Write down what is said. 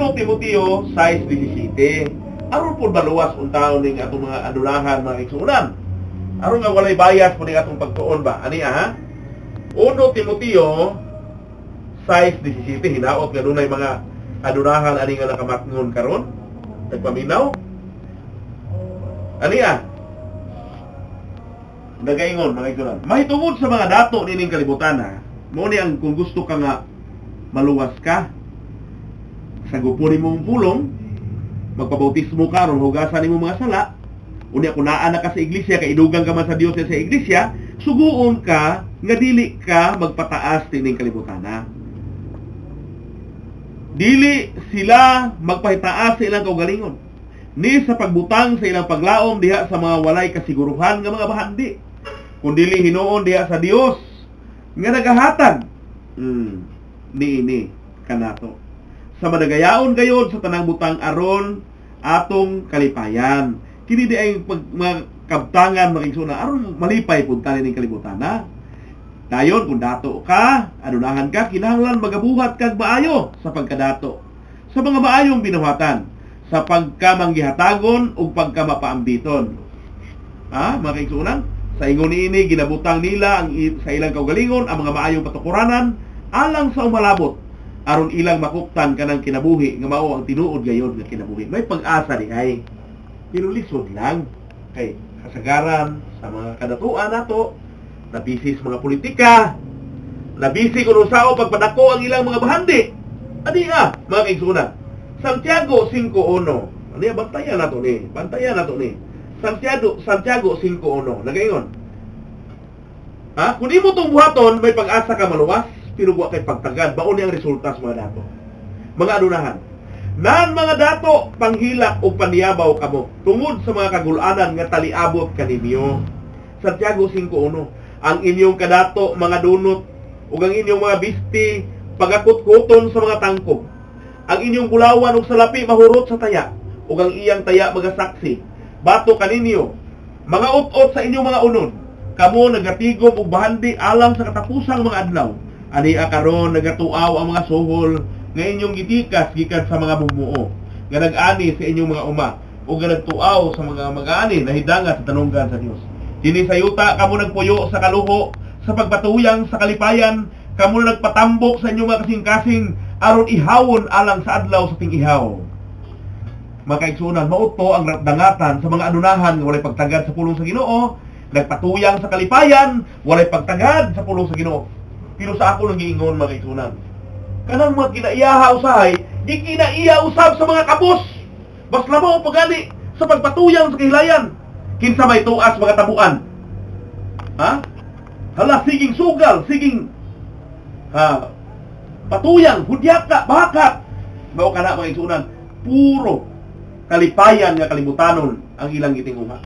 1 Timoteo 6:17. Aron po baluwas untaon ning atong mga adulahan mga igsunan. Aron nga walay bias po ning atong pagtuon ba? Ani ha? 1 Timoteo 6:17 hinaot nga dunay mga adunahan ani nga nakamatngon karon. Nagpaminaw. Ani ah? Nagaingon mga igsunan. Mahitungod sa mga dato nining kalibutan ha. Mo ni ang kung gusto ka nga maluwas ka sa gupo nimong pulong magpabautismo ka ron hugasan nimo mga sala. Unya kung naa na ka sa iglesia kay idugang ka man sa Dios sa iglesia suguon ka nga dili ka magpataas tining kalibutana dili sila magpahitaas sa ilang kaugalingon ni sa pagbutang sa ilang paglaom diha sa mga walay kasiguruhan nga mga bahandi kung dili hinuon diha sa Dios nga nagahatag. Mm, ni ini kanato sa madagayaon gayod sa tanang butang aron atong kalipayan. Kini di ay pag mga kabtangan mga suna aron malipay pud tani ning kalibutan na dayon kung dato ka adunahan ka kinahanglan magabuhat kag maayo sa pagkadato. Sa mga maayong binuhatan sa pagkamanggihatagon ug pagkamapaambiton. Ha mga kaigsunan sa ingon ini ginabutang nila ang sa ilang kaugalingon ang mga maayong patukuranan alang sa umalabot aron ilang makuptan kanang kinabuhi nga mao ang tinuod gayon nga kinabuhi. May pag-asa di ay. Pero lisod lang. Kay kasagaran sa mga kadatuan nato nabisi sa mga politika nabisi kung sao pagpadako ang ilang mga bahandi. Adi nga mga kaigsunan. Santiago 5.1 ano yan bantayan nato ni. Bantayan nato ni. Santiago Santiago 5.1 nagaingon Ha? Kung di mo itong buhaton, may pag-asa ka maluwas, wa kay pagtagad, baon ang resulta sa mga dato. Mga adunahan. Nan mga dato, panghilak o paniyabaw kamo, tungod sa mga kagulanan nga taliabot kaninyo. Santiago 5.1 Ang inyong kadato, mga dunot, ug ang inyong mga bisti, pagakot-kuton sa mga tangkob. Ang inyong bulawan ug salapi mahurot sa taya, ug ang iyang taya magasaksi. Bato kaninyo, mga ut-ut sa inyong mga unon, kamo nagatigom og bahandi alang sa katapusang mga adlaw ani karon nagatuaw ang mga suhol nga inyong gitikas gikan sa mga bumuo. Nga nag-ani sa inyong mga uma o nga nagtuaw sa mga mag-ani na hidangat sa tanunggan sa Dios kini sa yuta kamo nagpuyo sa kaluho sa pagpatuyang sa kalipayan kamo na nagpatambok sa inyong mga kasing-kasing aron ihawon alang sa adlaw sa ting ihaw. Mga kaigsunan mauto ang dangatan sa mga adunahan nga walay pagtagad sa pulong sa Ginoo nagpatuyang sa kalipayan, walay pagtagad sa pulong sa Ginoo. Pero sa ako nang giingon mga kaigsunan. Kanang mga kinaiyaha usahay, di kinaiya usab sa mga kabos. Mas lamo pagani sa pagpatuyang sa kahilayan. Kinsa may tuas mga tabuan. Ha? Hala siging sugal, siging ha, patuyang, hudyaka, bakat. Mao kana mga kaigsunan, puro kalipayan nga kalimutanon ang ilang gitinguha.